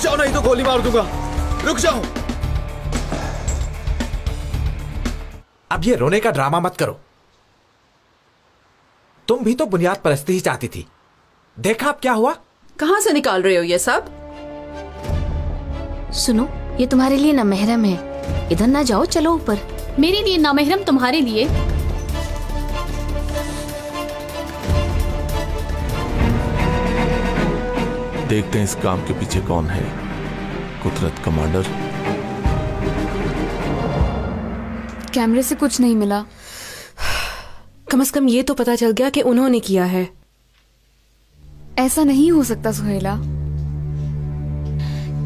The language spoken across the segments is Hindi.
जाओ नहीं तो गोली मार दूँगा। रुक जाओ। अब ये रोने का ड्रामा मत करो। तुम भी तो बुनियाद परस्ती ही चाहती थी। देखा अब क्या हुआ? कहाँ से निकाल रहे हो ये सब? सुनो ये तुम्हारे लिए ना महरम है। इधर ना जाओ चलो ऊपर। मेरे लिए नामहरम तुम्हारे लिए? देखते हैं इस काम के पीछे कौन है। कुदरत कमांडर। कैमरे से कुछ नहीं मिला। कम से कम ये तो पता चल गया कि उन्होंने किया है। ऐसा नहीं हो सकता सुहेला।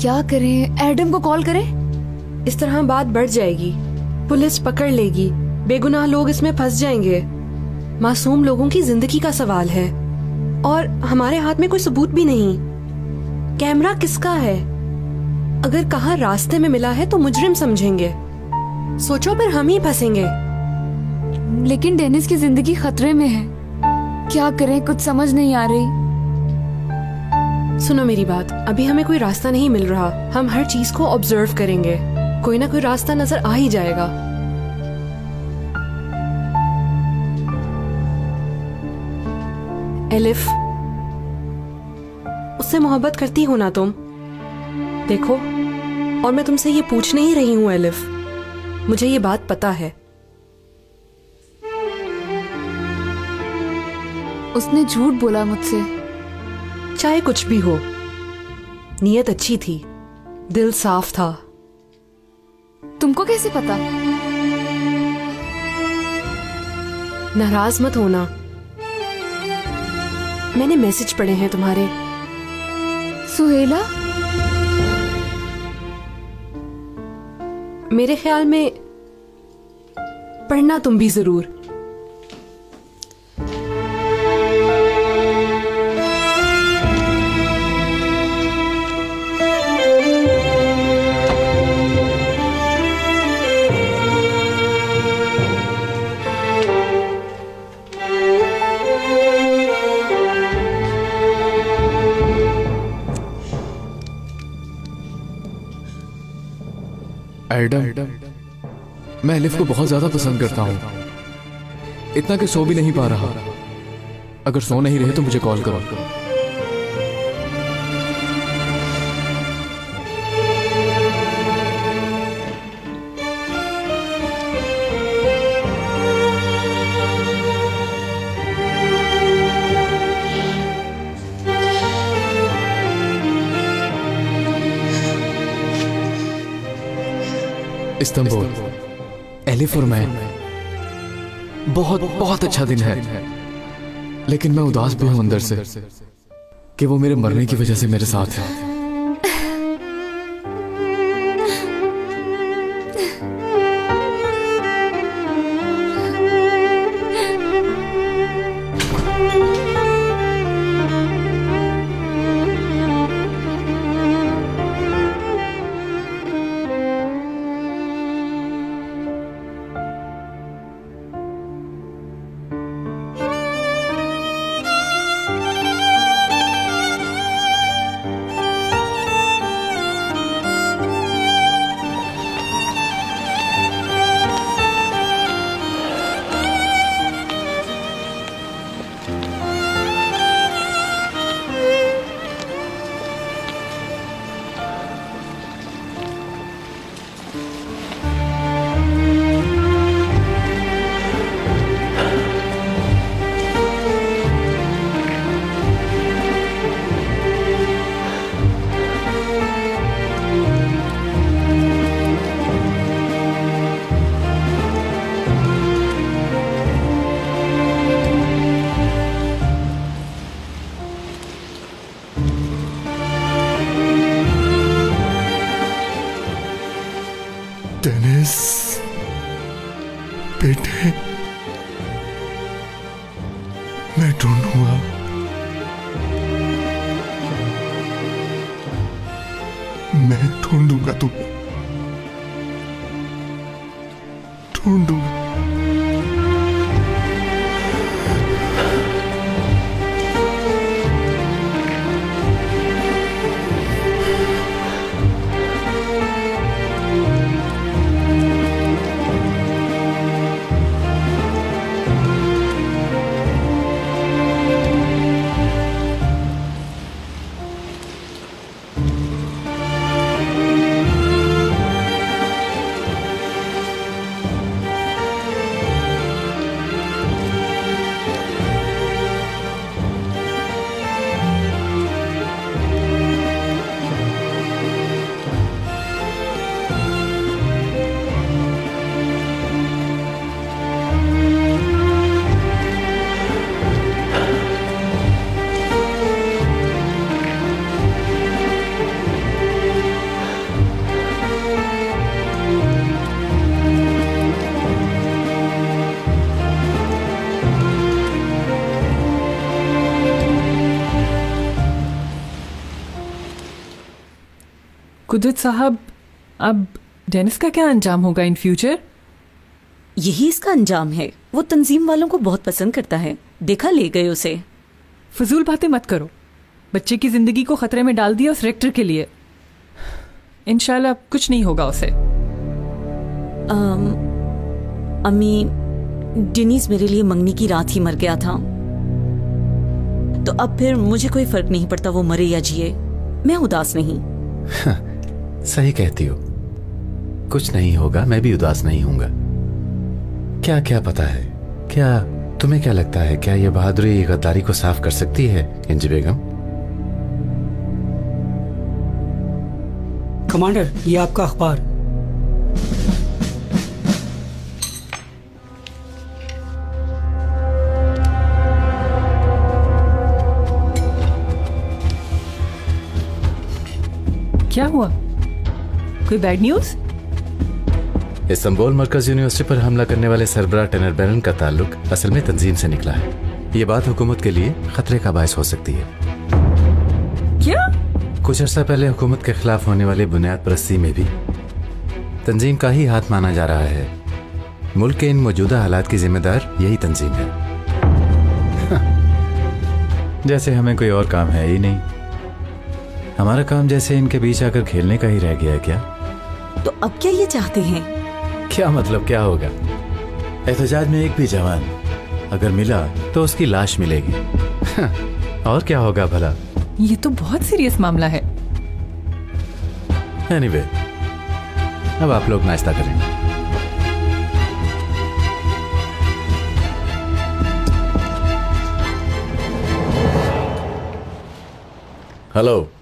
क्या करें? एडम को कॉल करें? इस तरह बात बढ़ जाएगी। पुलिस पकड़ लेगी। बेगुनाह लोग इसमें फंस जाएँगे। मासूम लोगों की ज़िंदगी का सवाल है। और हमारे हाथ में कोई सबूत भी नहीं। कैमरा किसका है? अगर कहा रास्ते में मिला है तो मुजरिम समझेंगे। सोचो पर हम ही फंसेंगे। लेकिन डेनिस की ज़िंदगी खतरे में है। क्या करें? कुछ समझ नहीं आ रही। सुनो मेरी बात। अभी हमें कोई रास्ता नहीं मिल रहा। हम हर चीज़ को ऑब्ज़र्व करेंगे। कोई ना कोई रास्ता नज़र आ ही जाएगा। एलिफ उससे मोहब्बत करती हो ना तुम। देखो और मैं तुमसे ये पूछ नहीं रही हूँ एलिफ। मुझे ये बात पता है। उसने झूठ बोला मुझसे। चाहे कुछ भी हो नीयत अच्छी थी दिल साफ़ था। तुमको कैसे पता? नाराज़ मत होना। मैंने मैसेज पढ़े हैं तुम्हारे। सुहेला? मेरे ख्याल में पढ़ना तुम भी ज़रूर। एडम मैं एलिफ को बहुत ज़्यादा पसंद करता हूँ। इतना कि सो भी नहीं पा रहा। अगर सो नहीं रहे तो मुझे कॉल करो। इस्तंबुल। एलिफ और मैं बहुत बहुत अच्छा दिन है। लेकिन मैं उदास भी हूँ अंदर से कि वो मेरे मरने की वजह से मेरे साथ है। कुदरत साहब अब डेनिस का क्या अंजाम होगा इन फ्यूचर? यही इसका अंजाम है। वो तंजीम वालों को बहुत पसंद करता है। देखा ले गए उसे। फजूल बातें मत करो। बच्चे की ज़िंदगी को खतरे में डाल दिया उस रेक्टर के लिए। इनशाला कुछ नहीं होगा उसे। अम्मी डेनिस मेरे लिए मंगनी की रात ही मर गया था। तो अब फिर मुझे कोई फ़र्क नहीं पड़ता वो मरे या जिए। मैं उदास नहीं। सही कहती हो। कुछ नहीं होगा मैं भी उदास नहीं हूँगा। क्या क्या पता है? क्या तुम्हें क्या लगता है क्या यह बहादुरी गद्दारी को साफ़ कर सकती है इंज बेगम? कमांडर ये आपका अखबार। क्या हुआ? कोई बैड न्यूज़ इस्तांबुल मरकज यूनिवर्सिटी पर हमला करने वाले सरबरा टेनर बैरन का ताल्लुक असल में तंजीम से निकला है। ये बात हुकूमत के लिए खतरे का बायस हो सकती है। क्या? कुछ अर्सा पहले हुकूमत के खिलाफ होने वाली बुनियाद परस्ती में भी तंजीम का ही हाथ माना जा रहा है। मुल्क के इन मौजूदा हालात की जिम्मेदार यही तंजीम है। जैसे हमें कोई और काम है ही नहीं। हमारा काम जैसे इनके बीच आकर खेलने का ही रह गया क्या? तो अब क्या ये चाहते हैं? क्या मतलब क्या होगा? एहतजाज में एक भी जवान अगर मिला तो उसकी लाश मिलेगी। और क्या होगा भला? ये तो बहुत सीरियस मामला है। एनीवे अब आप लोग नाश्ता करें हेलो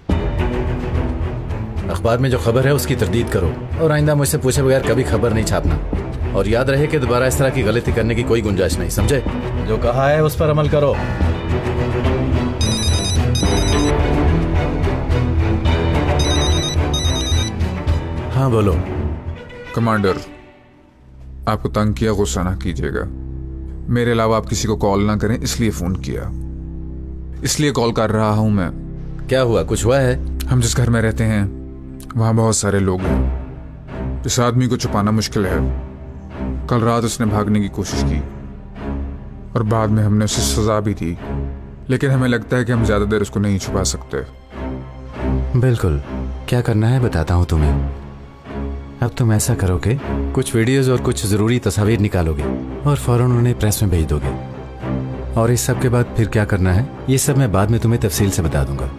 अखबार में जो खबर है उसकी तरदीद करो। और आइंदा मुझसे पूछे बगैर कभी खबर नहीं छापना। और याद रहे कि दोबारा इस तरह की गलती करने की कोई गुंजाइश नहीं समझे? जो कहा है उस पर अमल करो। हाँ बोलो। कमांडर आपको तंग किया गुस्सा ना कीजिएगा। मेरे अलावा आप किसी को कॉल ना करें इसलिए फ़ोन किया। इसलिए कॉल कर रहा हूँ मैं। क्या हुआ? कुछ हुआ है? हम जिस घर में रहते हैं वहाँ बहुत सारे लोग हैं। इस आदमी को छुपाना मुश्किल है। कल रात उसने भागने की कोशिश की। और बाद में हमने उसे सजा भी दी। लेकिन हमें लगता है कि हम ज़्यादा देर उसको नहीं छुपा सकते। बिल्कुल। क्या करना है बताता हूँ तुम्हें। अब तुम ऐसा करोगे, कुछ वीडियोस और कुछ ज़रूरी तस्वीर निकालोगे और फ़ौरन उन्हें प्रेस में भेज दोगे। और इस सब के बाद फिर क्या करना है, ये सब मैं बाद में तुम्हें तफसील से बता दूँगा।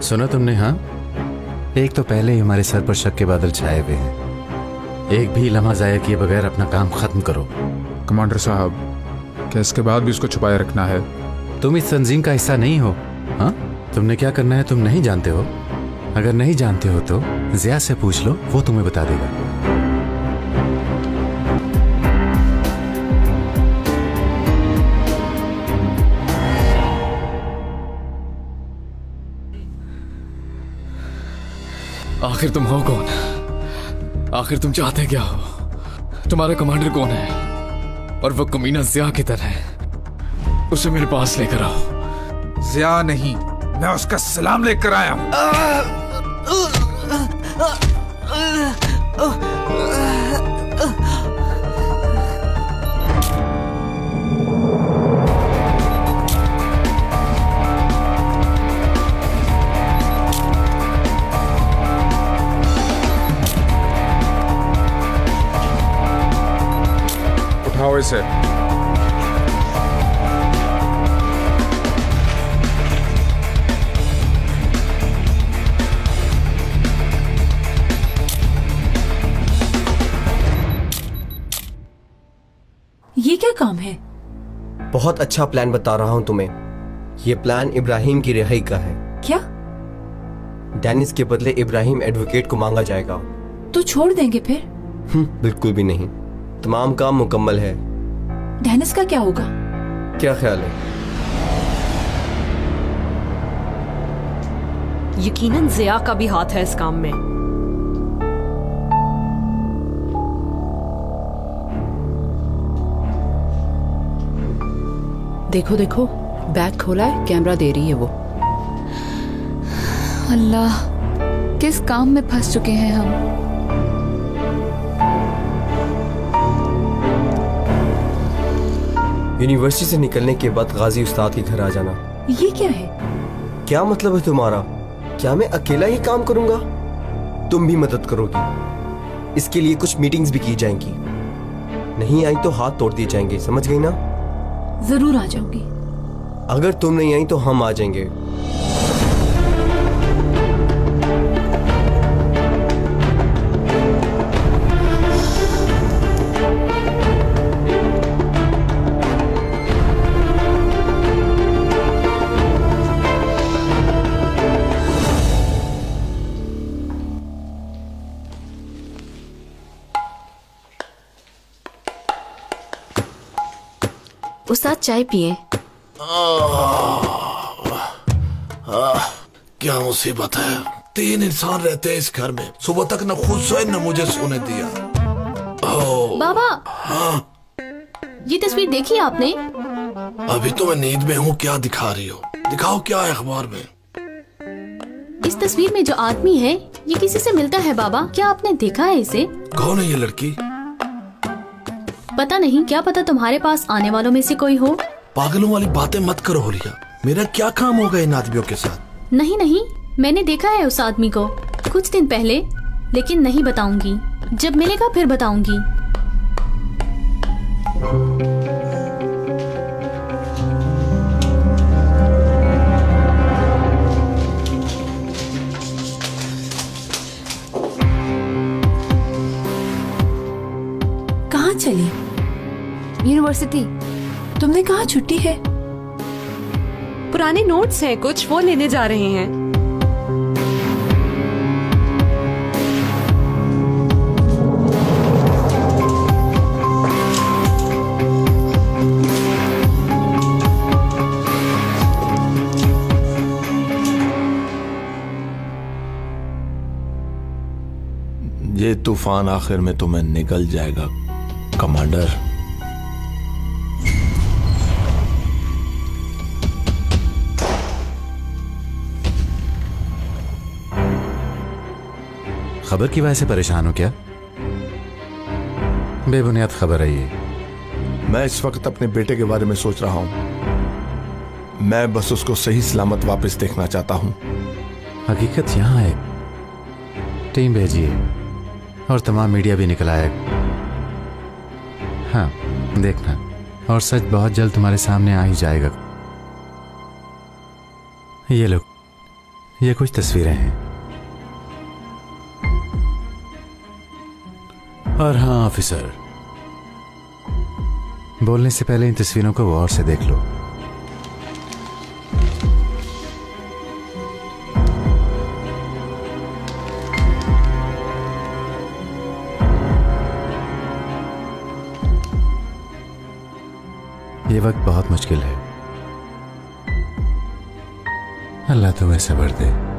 सुना तुमने हाँ? एक तो पहले ही हमारे सर पर शक के बादल छाए हुए हैं। एक भी लम्हा जाया किए बगैर अपना काम खत्म करो। कमांडर साहब क्या इसके बाद भी उसको छुपाए रखना है? तुम इस तंजीम का हिस्सा नहीं हो हाँ? तुमने क्या करना है तुम नहीं जानते हो? अगर नहीं जानते हो तो जिया से पूछ लो वो तुम्हें बता देगा। आखिर तुम हो कौन आखिर तुम चाहते क्या हो तुम्हारा कमांडर कौन है और वो कमीना जिया किधर है उसे मेरे पास लेकर आओ जिया नहीं मैं उसका सलाम लेकर आया हूँ उठाओ इसे ये क्या काम है? बहुत अच्छा प्लान बता रहा हूँ तुम्हें। ये प्लान इब्राहिम की रिहाई का है। क्या? डेनिस के बदले इब्राहिम एडवोकेट को मांगा जाएगा। तो छोड़ देंगे फिर? हम्म, बिल्कुल भी नहीं। तमाम काम मुकम्मल है। डेनिस का क्या होगा? क्या ख्याल है? यकीनन जिया का भी हाथ है इस काम में। देखो देखो बैग खोला है कैमरा दे रही है वो। अल्लाह किस काम में फंस चुके हैं हम? यूनिवर्सिटी से निकलने के बाद गाजी उस्ताद के घर आ जाना। ये क्या है? क्या मतलब है तुम्हारा? क्या मैं अकेला ही काम करूँगा? तुम भी मदद करोगी। इसके लिए कुछ मीटिंग्स भी की जाएँगी। नहीं आई तो हाथ तोड़ दिए जाएँगे समझ गई ना? ज़रूर आ जाऊँगी। अगर तुम नहीं आई तो हम आ जाएँगे। चाय पिए। क्या मुसीबत है? तीन इंसान रहते हैं इस घर में। सुबह तक न खुद सोए न मुझे सोने दिया। बाबा! हाँ। ये तस्वीर देखी आपने? अभी तो मैं नींद में हूँ क्या दिखा रही हो? दिखाओ क्या है अखबार में? इस तस्वीर में जो आदमी है ये किसी से मिलता है बाबा? क्या आपने देखा है इसे? कौन है ये लड़की? पता नहीं क्या पता तुम्हारे पास आने वालों में से कोई हो? पागलों वाली बातें मत करो होलिया। मेरा क्या काम होगा इन आदमियों के साथ? नहीं नहीं मैंने देखा है उस आदमी को कुछ दिन पहले लेकिन नहीं बताऊँगी। जब मिलेगा फिर बताऊँगी। यूनिवर्सिटी। तुमने कहा छुट्टी है? पुराने नोट्स हैं कुछ वो लेने जा रहे हैं। ये तूफ़ान आखिर में तुम्हें निकल जाएगा कमांडर। खबर की वजह से परेशान हो क्या? बेबुनियाद खबर है ये। मैं इस वक्त अपने बेटे के बारे में सोच रहा हूँ। मैं बस उसको सही सलामत वापस देखना चाहता हूँ। हकीकत यहाँ है। टीम भेजिए। और तमाम मीडिया भी निकल आए। हाँ देखना। और सच बहुत जल्द तुम्हारे सामने आ ही जाएगा। ये लोग ये कुछ तस्वीरें हैं। और हाँ ऑफिसर बोलने से पहले इन तस्वीरों को गौर से देख लो। ये वक्त बहुत मुश्किल है। अल्लाह तुम्हें सबर दे।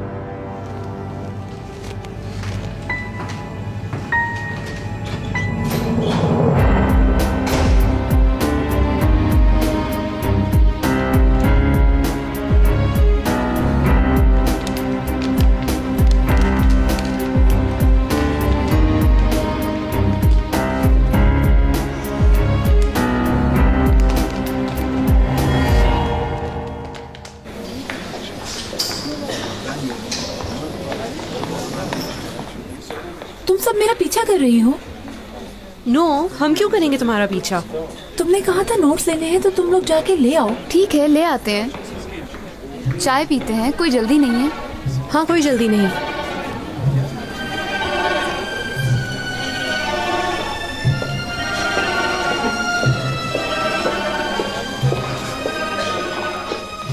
तुम सब मेरा पीछा कर रही हो। नो no, हम क्यों करेंगे तुम्हारा पीछा? तुमने कहा था नोट्स लेने हैं तो तुम लोग जाके ले आओ। ठीक है ले आते हैं। चाय पीते हैं कोई जल्दी नहीं है। हाँ कोई जल्दी नहीं।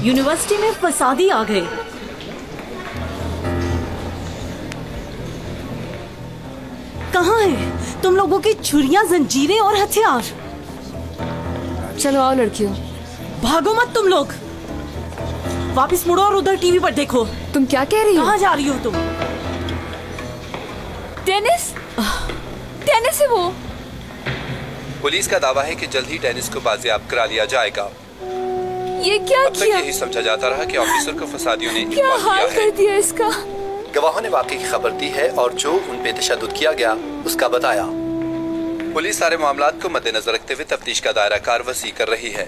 यूनिवर्सिटी में फसादी आ गए तुम लोगों की छुरियाँ जंजीरें और हथियार। चलो आओ लड़कियों। भागो मत तुम लोग। वापस मुड़ो और उधर टीवी पर देखो। तुम क्या कह रही हो? कहाँ जा रही हो तुम? टेनिस? टेनिस है वो। पुलिस का दावा है कि जल्द ही टेनिस को बाजियाब करा लिया जाएगा। ये क्या अब तक किया? यही समझा जाता रहा कि ऑफिसर को फसादियों ने क्या हाल कर दिया इसका? गवाहों ने वाकई की खबर दी है और जो उन पे तशद किया गया उसका बताया। पुलिस सारे मामला को मद्देनजर रखते हुए तफ्तीश का दायरा कार वसी कर रही है।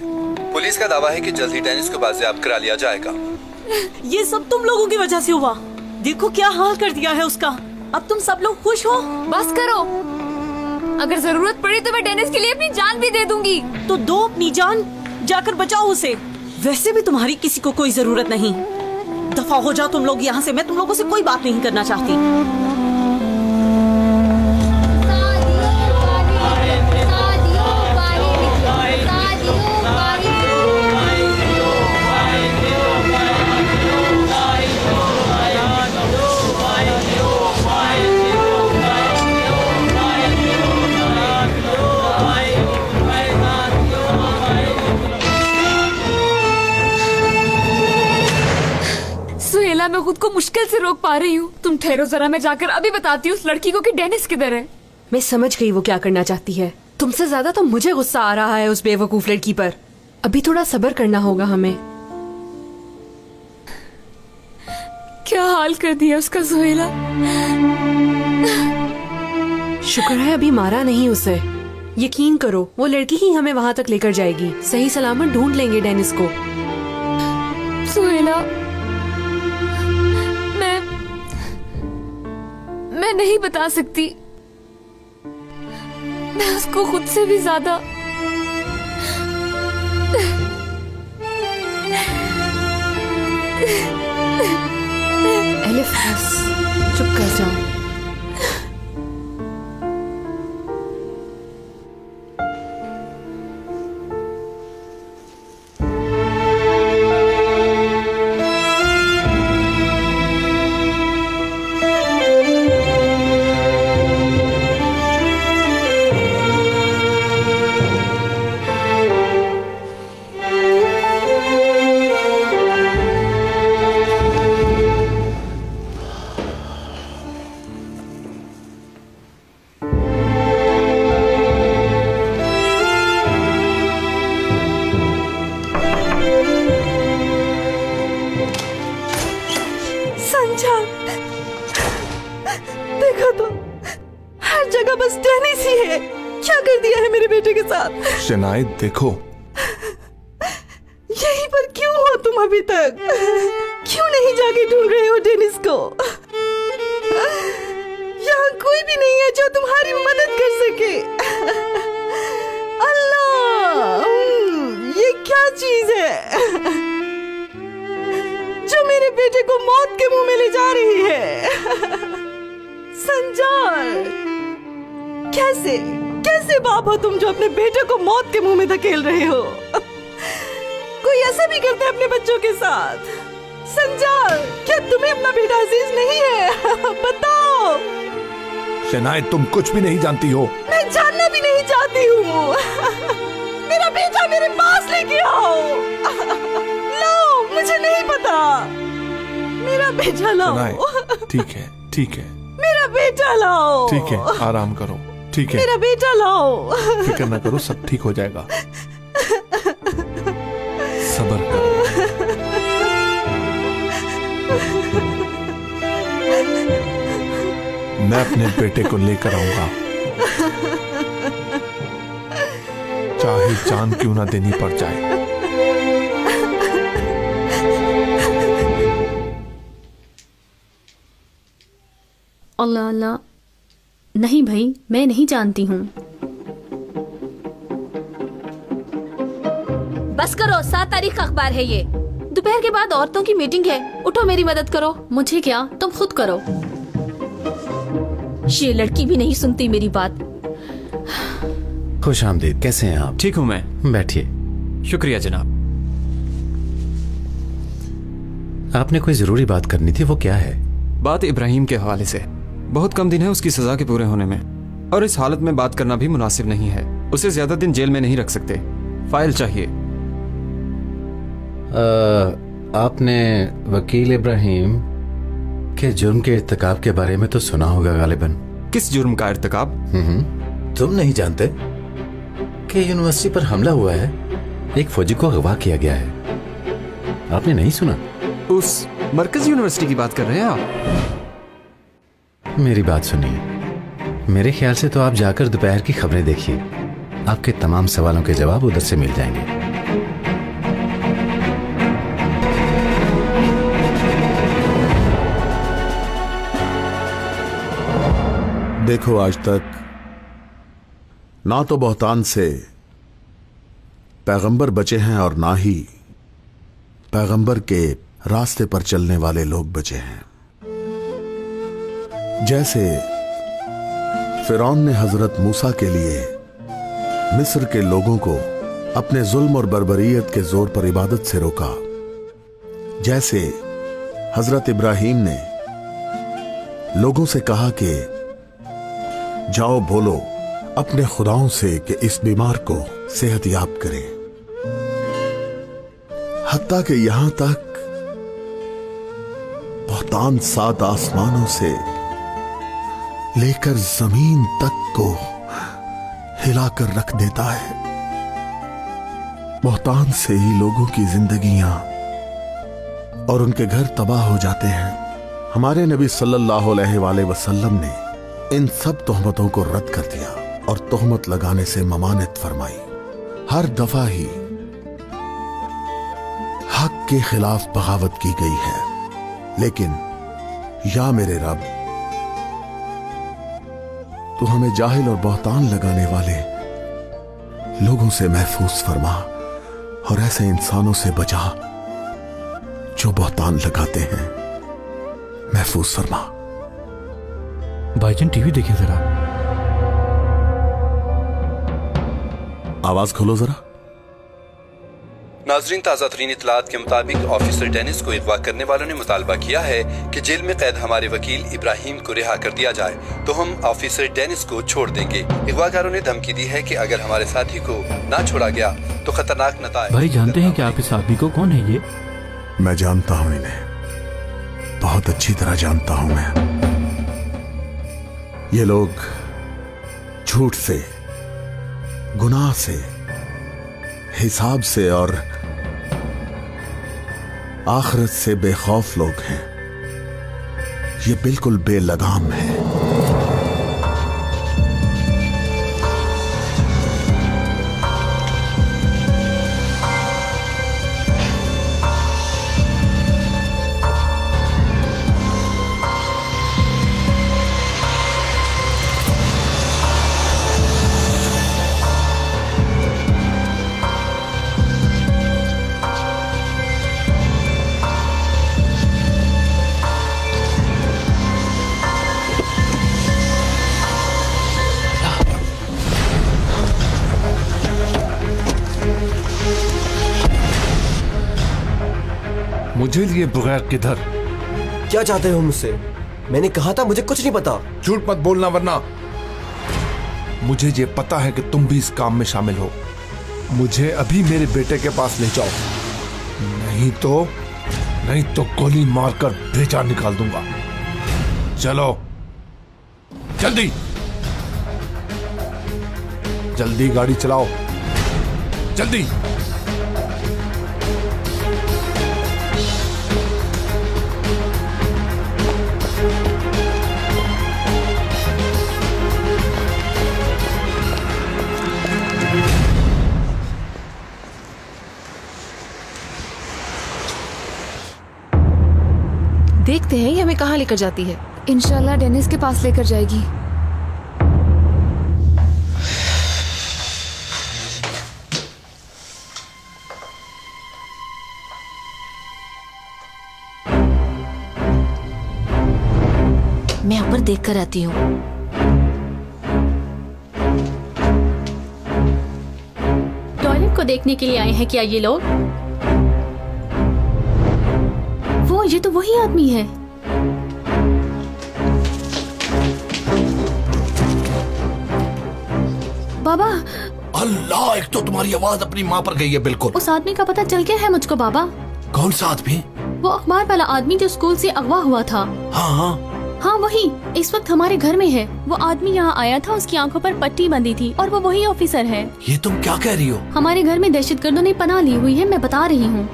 पुलिस का दावा है कि जल्द ही डेनिस को बाजियाब करा लिया जाएगा। ये सब तुम लोगों की वजह से हुआ। देखो क्या हाल कर दिया है उसका। अब तुम सब लोग खुश हो? बस करो। अगर ज़रूरत पड़ी तो मैं डेनिस के लिए अपनी जान भी दे दूँगी। तो दो अपनी जान जाकर बचाओ उसे। वैसे भी तुम्हारी किसी को कोई ज़रूरत नहीं। दफ़ा हो जाओ तुम लोग यहाँ से। मैं तुम लोगों से कोई बात नहीं करना चाहती। मैं खुद को मुश्किल से रोक पा रही हूँ। तुम ठहरो जरा मैं जाकर अभी बताती हूँ उस लड़की को कि डेनिस किधर है। मैं समझ गई वो क्या करना चाहती है। तुमसे ज़्यादा तो मुझे गुस्सा आ रहा है उस बेवकूफ़ लड़की पर। अभी थोड़ा सब्र करना होगा हमें। क्या हाल कर दिया उसका सुहेला? शुक्र है अभी मारा नहीं उसे। यकीन करो वो लड़की ही हमें वहाँ तक लेकर जाएगी। सही सलामत ढूंढ लेंगे डेनिस को। सुहेला मैं नहीं बता सकती। मैं उसको खुद से भी ज़्यादा चुप कर जाओ। शनाई देखो। धकेल रहे हो। कोई ऐसा भी करता है अपने बच्चों के साथ। संजार क्या तुम्हें अपना बेटा अज़ीज़ नहीं है? बताओ। शनाई तुम कुछ भी नहीं जानती हो। मैं जानना भी नहीं चाहती हूँ। मेरा बेटा मेरे पास लेके आओ। लो मुझे नहीं पता। मेरा बेटा लाओ। ठीक है ठीक है। मेरा बेटा लाओ। ठीक है आराम करो। ठीक है। मेरा बेटा लाओ। फ़िक्र ना करो सब ठीक हो जाएगा। सबर करो। मैं अपने बेटे को लेकर आऊँगा। चाहे जान क्यों ना देनी पड़ जाए। अल्लाह अल्लाह। नहीं भाई मैं नहीं जानती हूँ। बस करो सात तारीख का अखबार है ये। दोपहर के बाद औरतों की मीटिंग है। उठो मेरी मदद करो। मुझे क्या? तुम खुद करो। ये लड़की भी नहीं सुनती मेरी बात। खुश आमदीद कैसे हैं आप? ठीक हूँ मैं। बैठिए। शुक्रिया जनाब। आपने कोई ज़रूरी बात करनी थी? वो क्या है? बात इब्राहिम के हवाले से बहुत कम दिन है उसकी सजा के पूरे होने में। और इस हालत में बात करना भी मुनासिब नहीं है। उसे ज़्यादा दिन जेल में नहीं रख सकते। फ़ाइल चाहिए। आ, आपने वकील इब्राहिम के जुर्म के इर्तकाब के बारे में तो सुना होगा गालिबन। किस जुर्म का इर्तकाब? हम्म, तुम नहीं जानते कि यूनिवर्सिटी पर हमला हुआ है? एक फौजी को अगवा किया गया है। आपने नहीं सुना? उस मरकज यूनिवर्सिटी की बात कर रहे हैं आप? मेरी बात सुनिए। मेरे ख्याल से तो आप जाकर दोपहर की खबरें देखिए। आपके तमाम सवालों के जवाब उधर से मिल जाएँगे। देखो आज तक, ना तो बहुतान से पैगंबर बचे हैं और ना ही पैगंबर के रास्ते पर चलने वाले लोग बचे हैं। जैसे फिरौन ने हज़रत मूसा के लिए मिस्र के लोगों को अपने जुल्म और बर्बरीयत के ज़ोर पर इबादत से रोका। जैसे हज़रत इब्राहिम ने लोगों से कहा कि, जाओ बोलो अपने खुदाओं से कि इस बीमार को सेहत याब करें। हत्या के यहाँ तक, बहुतान सात आसमानों से लेकर ज़मीन तक को हिलाकर रख देता है। बहुतान से ही लोगों की जिंदगियाँ और उनके घर तबाह हो जाते हैं। हमारे नबी सल्लल्लाहु अलैहि वसल्लम ने इन सब तोहमतों को रद्द कर दिया और तोहमत लगाने से ममानत फरमाई। हर दफ़ा ही हक के खिलाफ बगावत की गई है। लेकिन या मेरे रब तू हमें जाहिल और बहतान लगाने वाले लोगों से महफूज फरमा और ऐसे इंसानों से बचा जो बहतान लगाते हैं। महफूज फरमा। भाईजन टीवी देखिए जरा। आवाज़ खोलो जरा। नाजरीन ताज़ा तरीन इतलात के मुताबिक ऑफिसर डेनिस को अगवा करने वालों ने मुतालबा किया है कि जेल में कैद हमारे वकील इब्राहिम को रिहा कर दिया जाए तो हम ऑफिसर डेनिस को छोड़ देंगे। अगवाकारों ने धमकी दी है कि अगर हमारे साथी को ना छोड़ा गया तो खतरनाक नताए भाई जानते हैं कि आप इस आदमी को कौन है ये? मैं जानता हूँ इन्हें। बहुत अच्छी तरह जानता हूँ मैं। ये लोग झूठ से गुनाह से हिसाब से और आखिरत से बेखौफ लोग हैं। ये बिल्कुल बेलगाम है। लिए बगैर किधर। क्या चाहते हो मुझसे? मैंने कहा था मुझे कुछ नहीं पता। झूठ मत बोलना वरना। मुझे ये पता है कि तुम भी इस काम में शामिल हो। मुझे अभी मेरे बेटे के पास ले जाओ। नहीं तो नहीं तो गोली मारकर भेजा निकाल दूँगा। चलो। जल्दी। जल्दी गाड़ी चलाओ। जल्दी। कहाँ लेकर जाती है? इंशाल्लाह डेनिस के पास लेकर जाएगी। मैं ऊपर देख कर आती हूँ। टॉयलेट को देखने के लिए आए हैं क्या ये लोग? वो ये तो वही आदमी है। अल्लाह एक तो तुम्हारी आवाज़ अपनी माँ पर गई है बिल्कुल। उस आदमी का पता चल गया है मुझको बाबा। कौन सा आदमी? वो अखबार वाला आदमी जो स्कूल से अगवा हुआ था। हाँ हाँ। हाँ वही इस वक्त हमारे घर में है। वो आदमी यहाँ आया था उसकी आँखों पर पट्टी बंधी थी और वो वही ऑफिसर है। ये तुम क्या कह रही हो? हमारे घर में दहशत गर्दों ने पनाह ली हुई है मैं बता रही हूँ।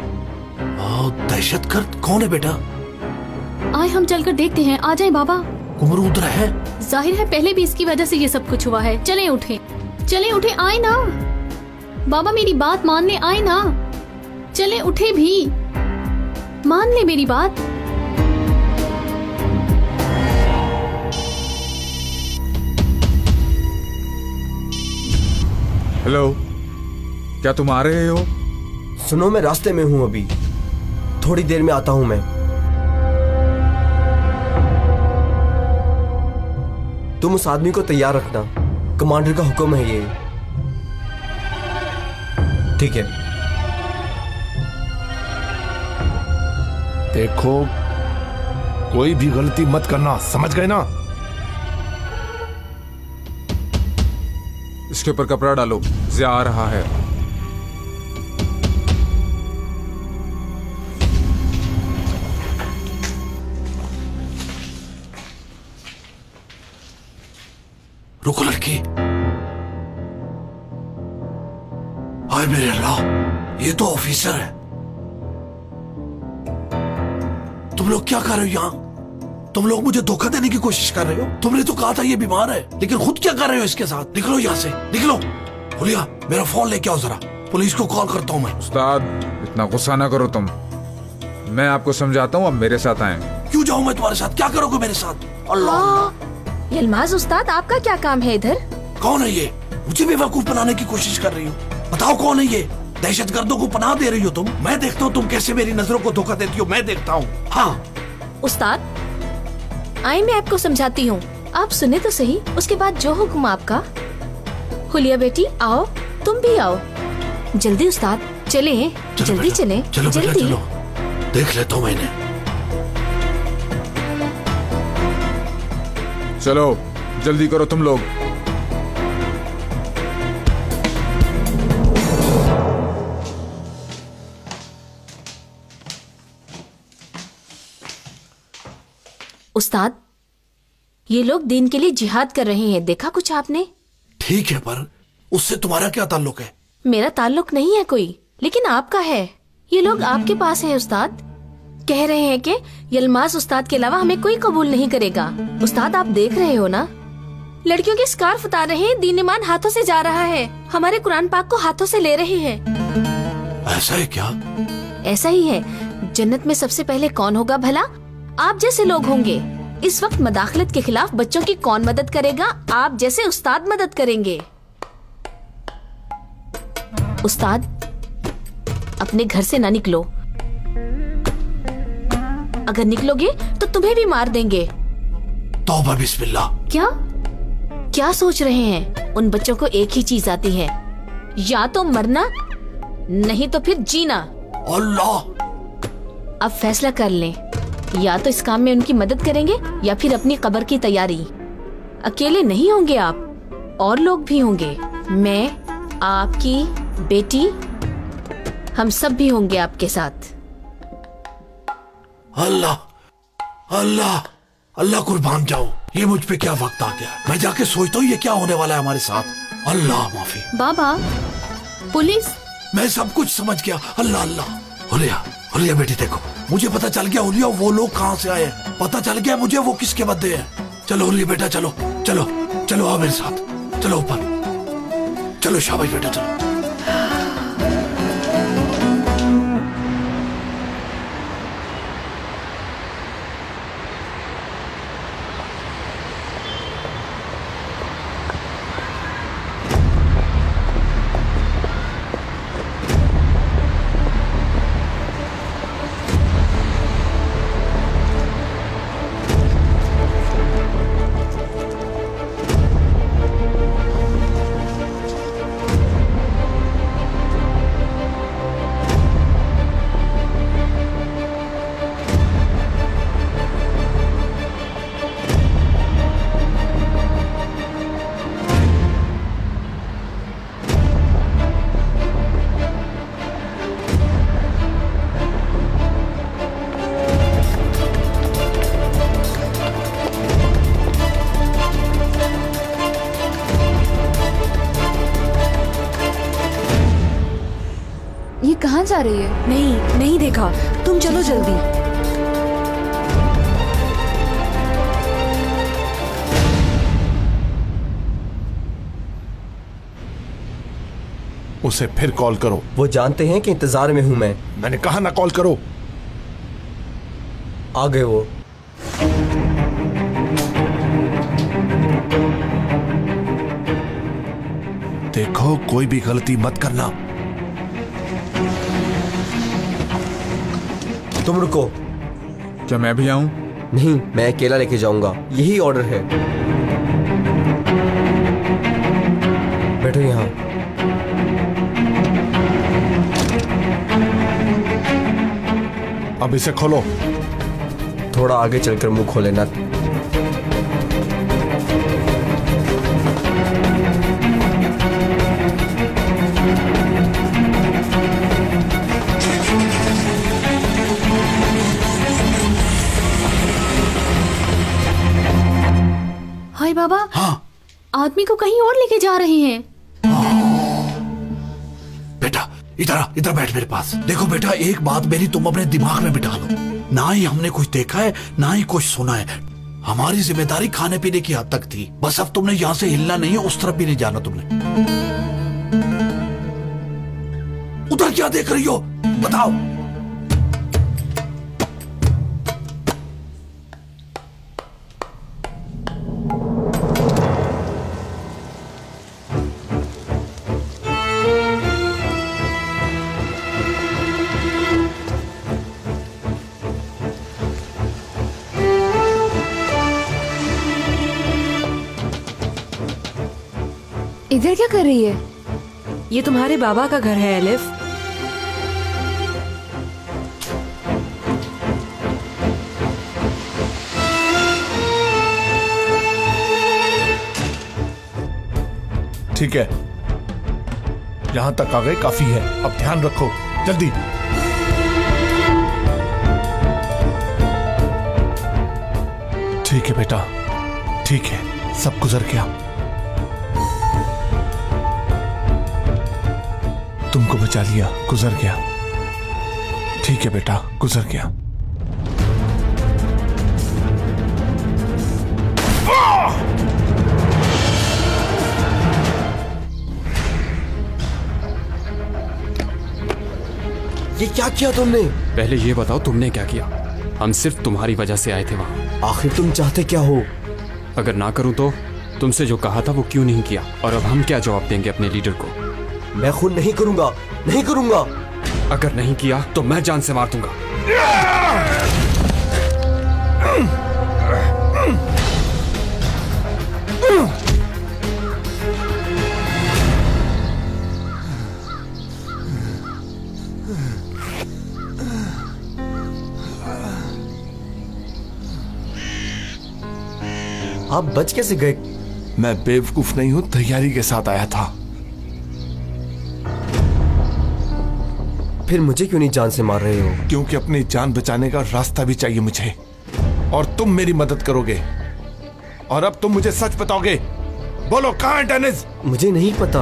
दहशत गर्द कौन है बेटा? आए हम चलकर देखते हैं। आ जाए बाबा। कुमरू उधर है। ज़ाहिर है पहले भी इसकी वजह से ये सब कुछ हुआ है। चले उठे। चले उठे आए ना। बाबा मेरी बात मानने आए ना। चले उठे भी। मान ले मेरी बात। हेलो क्या तुम आ रहे हो? सुनो मैं रास्ते में हूँ अभी। थोड़ी देर में आता हूँ मैं। तुम उस आदमी को तैयार रखना। कमांडर का हुक्म है ये। ठीक है। देखो कोई भी गलती मत करना समझ गए ना? इसके ऊपर कपड़ा डालो ज्या आ रहा है। मेरे अल्लाह ये तो ऑफिसर है। तुम लोग क्या कर रहे हो यहाँ? तुम लोग मुझे धोखा देने की कोशिश कर रहे हो? तुमने तो कहा था ये बीमार है लेकिन खुद क्या कर रहे हो इसके साथ? निकलो यहाँ से निकलो। भूलिया मेरा फ़ोन लेके आओ जरा। पुलिस को कॉल करता हूँ मैं। उस्ताद इतना गुस्सा ना करो तुम। मैं आपको समझाता हूँ अब मेरे साथ आए। क्यों जाऊँ मैं तुम्हारे साथ? क्या करोगे मेरे साथ? अल्लाह। यलमाज उस्ताद आपका क्या काम है इधर? कौन है ये? मुझे बेवकूफ़ बनाने की कोशिश कर रही हो। बताओ कौन है ये? दहशत गर्दों को पनाह दे रही हो तुम। मैं देखता हूँ तुम कैसे मेरी नज़रों को धोखा देती हो। मैं देखता हूँ। हाँ। उस्ताद आई मैं आपको समझाती हूँ। आप सुने तो सही उसके बाद जो हुक्म आपका। हुलिया बेटी आओ तुम भी आओ। जल्दी उस्ताद चले जल्दी चले। चलो जल्दी। चलो। देख लेता हूँ मैंने। चलो जल्दी करो तुम लोग। उस्ताद ये लोग दीन के लिए जिहाद कर रहे हैं देखा कुछ आपने? ठीक है पर उससे तुम्हारा क्या ताल्लुक है? मेरा ताल्लुक नहीं है कोई लेकिन आपका है। ये लोग आपके पास हैं उस्ताद। कह रहे हैं कि यलमाज उस्ताद के अलावा हमें कोई कबूल नहीं करेगा। उस्ताद आप देख रहे हो ना? लड़कियों के स्कार्फ उतार रहे हैं दीन ईमान हाथों से जा रहा है। हमारे कुरान पाक को हाथों से ले रहे हैं। ऐसा है क्या? ऐसा ही है। जन्नत में सबसे पहले कौन होगा भला? आप जैसे लोग होंगे। इस वक्त मदाखलत के खिलाफ बच्चों की कौन मदद करेगा? आप जैसे उस्ताद मदद करेंगे। उस्ताद अपने घर से ना निकलो। अगर निकलोगे तो तुम्हें भी मार देंगे। तौबा बिस्मिल्लाह। क्या? क्या सोच रहे हैं? उन बच्चों को एक ही चीज़ आती है। या तो मरना नहीं तो फिर जीना। अल्लाह। अब फैसला कर लें। या तो इस काम में उनकी मदद करेंगे या फिर अपनी कब्र की तैयारी। अकेले नहीं होंगे आप और लोग भी होंगे। मैं आपकी बेटी हम सब भी होंगे आपके साथ। अल्लाह अल्लाह अल्लाह कुर्बान जाओ। ये मुझ पे क्या वक्त आ गया? मैं जाके सोचता हूँ ये क्या होने वाला है हमारे साथ। अल्लाह माफ़ी। बाबा पुलिस? मैं सब कुछ समझ गया। अल्लाह अल्लाह। हुलिया हुलिया बेटी, देखो, मुझे पता चल गया हुलिया वो लोग कहाँ से आए हैं? पता चल गया मुझे, वो किसके बदले हैं? चलो हुलिया बेटा, चलो चलो चलो आओ मेरे साथ, चलो ऊपर। चलो शाबाश बेटा, चलो। देखा। तुम चलो जल्दी। उसे फिर कॉल करो। वो जानते हैं कि इंतज़ार में हूँ मैं। मैंने कहा ना कॉल करो। आ गए वो। देखो कोई भी गलती मत करना। तुम रुको। क्या मैं भी आऊँ? नहीं मैं अकेला लेके जाऊँगा। यही ऑर्डर है। बैठो यहाँ। अब इसे खोलो। थोड़ा आगे चलकर मुँह खोलेना आदमी को कहीं और लेके जा रहे हैं। बेटा, इधर इधर बैठ मेरे पास। देखो बेटा, एक बात मेरी तुम अपने दिमाग में बिठा लो। ना ही हमने कुछ देखा है, ना ही कुछ सुना है। हमारी ज़िम्मेदारी खाने पीने की हद तक थी। बस अब तुमने यहाँ से हिलना नहीं है उस तरफ़ भी नहीं जाना तुमने। उधर क्या देख रही हो? बताओ। कर रही है? ये तुम्हारे बाबा का घर है, एलिफ। ठीक है। यहाँ तक आ गए, काफ़ी है। अब ध्यान रखो। जल्दी। ठीक है बेटा। ठीक है। सब गुजर गया। तुमको बचा लिया गुजर गया। ठीक है बेटा गुजर गया। ये क्या किया तुमने? पहले ये बताओ तुमने क्या किया? हम सिर्फ़ तुम्हारी वजह से आए थे वहाँ। आखिर तुम चाहते क्या हो? अगर ना करूँ तो? तुमसे जो कहा था वो क्यों नहीं किया? और अब हम क्या जवाब देंगे अपने लीडर को? मैं खुद नहीं करूँगा नहीं करूँगा। अगर नहीं किया तो मैं जान से मार दूँगा। आप बच कैसे गए? मैं बेवकूफ़ नहीं हूँ तैयारी के साथ आया था। फिर मुझे क्यों नहीं जान से मार रहे हो? क्योंकि अपनी जान बचाने का रास्ता भी चाहिए मुझे। और तुम मेरी मदद करोगे। और अब तुम मुझे सच बताओगे। बोलो कहाँ डेनिस? मुझे नहीं पता।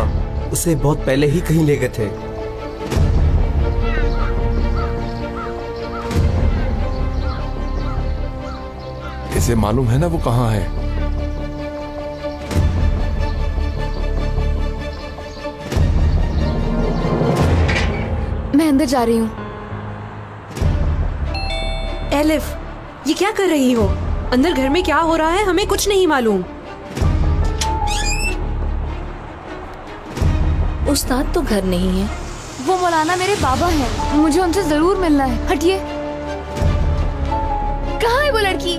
उसे बहुत पहले ही कहीं ले गए थे। इसे मालूम है ना वो कहाँ है? मैं अंदर जा रही हूँ। एलिफ ये क्या कर रही हो? अंदर घर में क्या हो रहा है हमें कुछ नहीं मालूम। उस्ताद तो घर नहीं है। वो मौलाना मेरे बाबा हैं। मुझे उनसे ज़रूर मिलना है। हटिए। कहाँ है वो लड़की?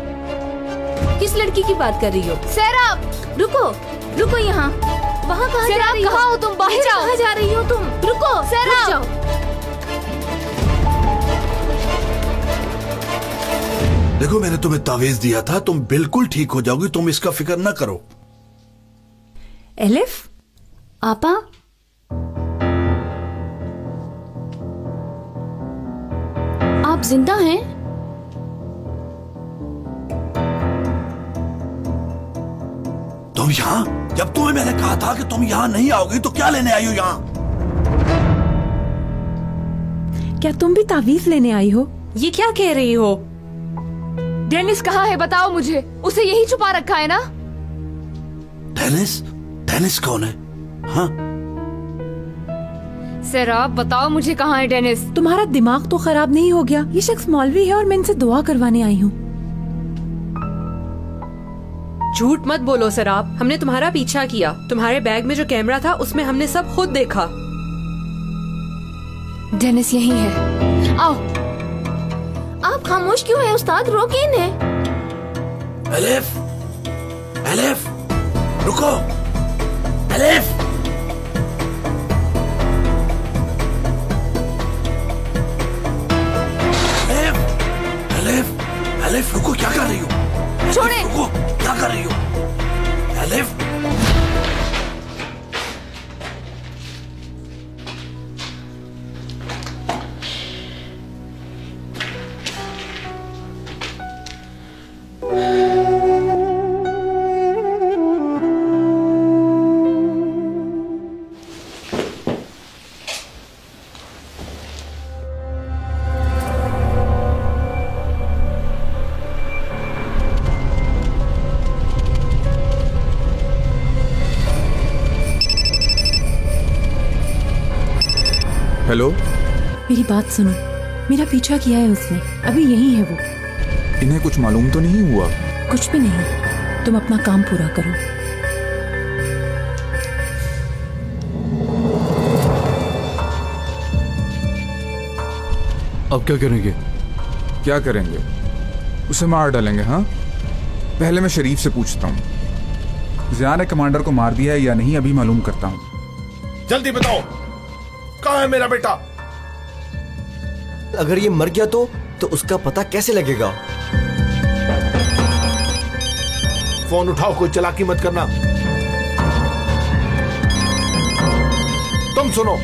किस लड़की की बात कर रही हो? सैराब! रुको रुको यहाँ। वहाँ कहाँ जा रही हो? हो तुम? बाहर जा रही हो तुम? रुको सैराब। रुक जाओ। देखो मैंने तुम्हें तावीज दिया था तुम बिल्कुल ठीक हो जाओगी तुम इसका फ़िक्र ना करो। एलिफ आपा? आप ज़िंदा हैं? तुम यहाँ? जब तुम्हें मैंने कहा था कि तुम यहाँ नहीं आओगी तो क्या लेने आई हो यहाँ? क्या तुम भी तावीज लेने आई हो? ये क्या कह रही हो? डेनिस कहाँ है बताओ मुझे? उसे यही छुपा रखा है ना? टेनिस टेनिस कौन है? हाँ। सर आप बताओ मुझे कहाँ है डेनिस? तुम्हारा दिमाग तो खराब नहीं हो गया? ये शख्स मौलवी है और मैं इनसे दुआ करवाने आई हूँ। झूठ मत बोलो सर आप। हमने तुम्हारा पीछा किया। तुम्हारे बैग में जो कैमरा था उसमें हमने सब खुद देखा। डेनिस यही है। आओ आप खामोश क्यों है उस्ताद? रोके इन्हें। एलिफ एलिफ रुको। एलिफ एलिफ एलिफ रुको क्या कर रही हो? छोड़े। रुको क्या कर रही हो? एलिफ मेरी बात सुनो। मेरा पीछा किया है उसने। अभी यही है वो। इन्हें कुछ मालूम तो नहीं हुआ? कुछ भी नहीं। तुम अपना काम पूरा करो। अब क्या करेंगे? क्या करेंगे? उसे मार डालेंगे हाँ? पहले मैं शरीफ से पूछता हूँ। जिया ने कमांडर को मार दिया है या नहीं अभी मालूम करता हूँ। जल्दी बताओ। कहाँ है मेरा बेटा? अगर ये मर गया तो तो उसका पता कैसे लगेगा? फ़ोन उठाओ कोई चलाकी मत करना। तुम सुनो।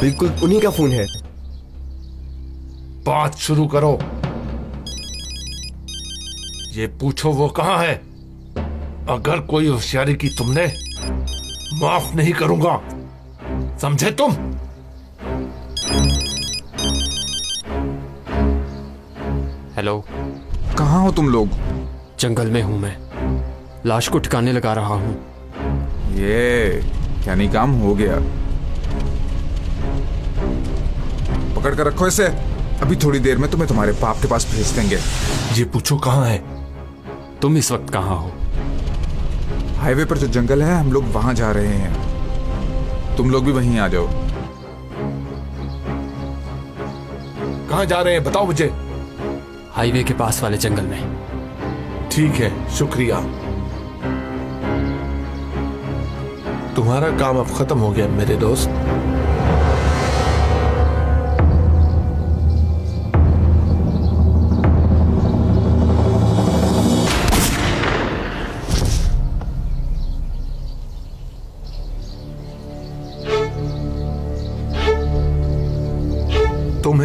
बिल्कुल उन्हीं का फ़ोन है। बात शुरू करो। ये पूछो वो कहाँ है? अगर कोई होशियारी की तुमने माफ़ नहीं करूँगा। समझे तुम हेलो कहाँ हो तुम लोग? जंगल में हूँ मैं। लाश को ठिकाने लगा रहा हूँ। ये यानी काम हो गया? पकड़ कर रखो इसे। अभी थोड़ी देर में तुम्हें तुम्हारे पाप के पास भेज देंगे। ये पूछो कहाँ है? तुम इस वक्त कहाँ हो? हाईवे पर जो जंगल है हम लोग वहाँ जा रहे हैं। तुम लोग भी वहीं आ जाओ। कहाँ जा रहे हैं? बताओ मुझे। हाईवे के पास वाले जंगल में। ठीक है शुक्रिया। तुम्हारा काम अब खत्म हो गया मेरे दोस्त।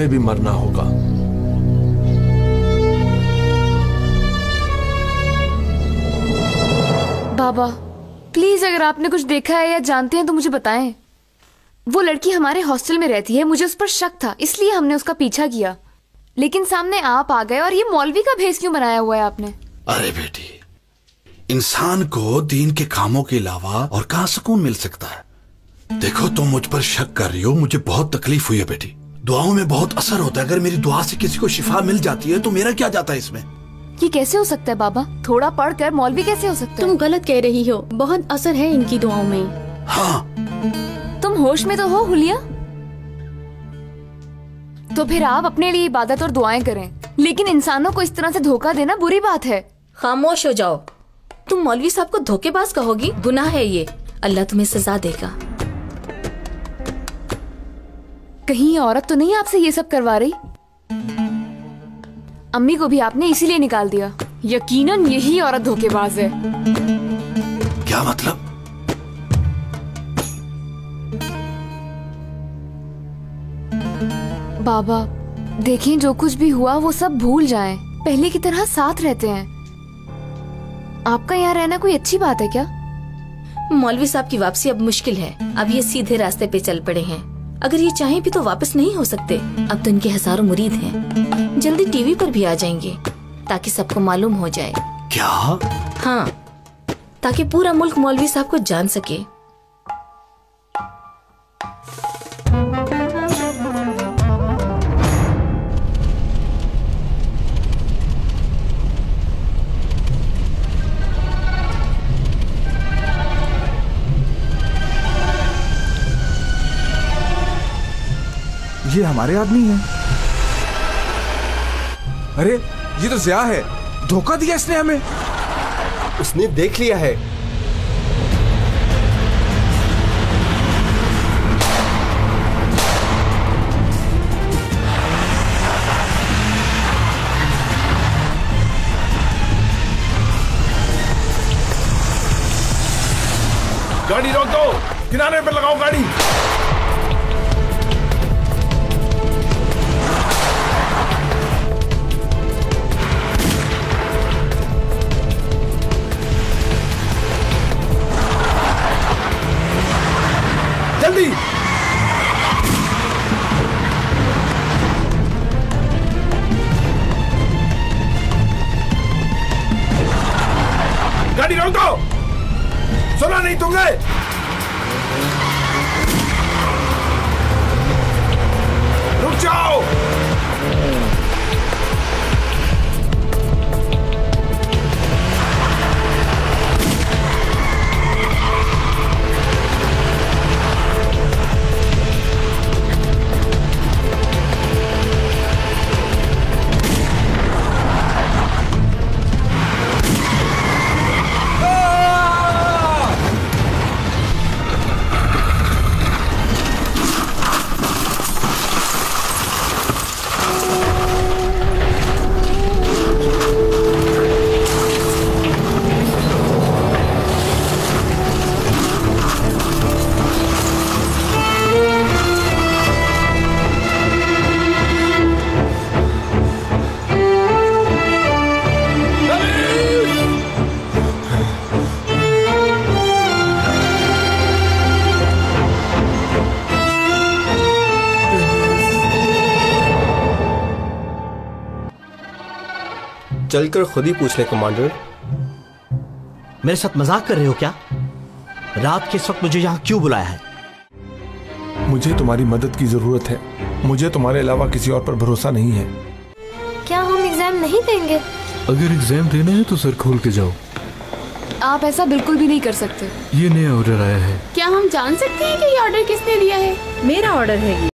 तुम्हें भी मरना होगा। बाबा प्लीज़ अगर आपने कुछ देखा है या जानते हैं तो मुझे बताएँ। वो लड़की हमारे हॉस्टल में रहती है मुझे उस पर शक था इसलिए हमने उसका पीछा किया। लेकिन सामने आप आ गए और ये मौलवी का भेस क्यों बनाया हुआ है आपने? अरे बेटी इंसान को दीन के कामों के अलावा और कहा सुकून मिल सकता है? देखो तुम तो मुझ पर शक कर रही हो मुझे बहुत तकलीफ़ हुई है बेटी। दुआओं में बहुत असर होता है। अगर मेरी दुआ से किसी को शिफा मिल जाती है तो मेरा क्या जाता है इसमें? ये कैसे हो सकता है बाबा? थोड़ा पढ़कर मौलवी कैसे हो सकता है? तुम गलत कह रही हो। बहुत असर है इनकी दुआओं में। हाँ। तुम होश में तो हो हुलिया? तो फिर आप अपने लिए इबादत और दुआएँ करें। लेकिन इंसानों को इस तरह से धोखा देना बुरी बात है। खामोश हो जाओ। तुम मौलवी साहब को धोखेबाज कहोगी? गुनाह है ये। अल्लाह तुम्हें सजा देगा। कहीं ये औरत तो नहीं आपसे ये सब करवा रही? अम्मी को भी आपने इसीलिए निकाल दिया। यकीनन यही औरत धोखेबाज है। क्या मतलब? बाबा देखें जो कुछ भी हुआ वो सब भूल जाएँ। पहले की तरह साथ रहते हैं। आपका यहाँ रहना कोई अच्छी बात है क्या? मौलवी साहब की वापसी अब मुश्किल है। अब ये सीधे रास्ते पे चल पड़े हैं। अगर ये चाहें भी तो वापस नहीं हो सकते। अब तो इनके हज़ारों मुरीद हैं। जल्दी टीवी पर भी आ जाएँगे ताकि सबको मालूम हो जाए। क्या? हाँ ताकि पूरा मुल्क मौलवी साहब को जान सके। हमारे आदमी हैं। अरे, ये तो जिया है। धोखा दिया इसने हमें। उसने देख लिया है। गाड़ी रोक दो। किनारे पर लगाओ गाड़ी। चलकर खुद ही पूछ ले कमांडर। मेरे साथ मज़ाक कर रहे हो क्या? रात के इस वक्त मुझे यहाँ क्यों बुलाया है? मुझे तुम्हारी मदद की ज़रूरत है। मुझे तुम्हारे अलावा किसी और पर भरोसा नहीं है। क्या हम एग्ज़ाम नहीं देंगे? अगर एग्ज़ाम देना है तो सर खोल के जाओ। आप ऐसा बिल्कुल भी नहीं कर सकते। ये नया ऑर्डर आया है। क्या हम जान सकते हैं कि ये ऑर्डर किसने दिया है? मेरा ऑर्डर है ये।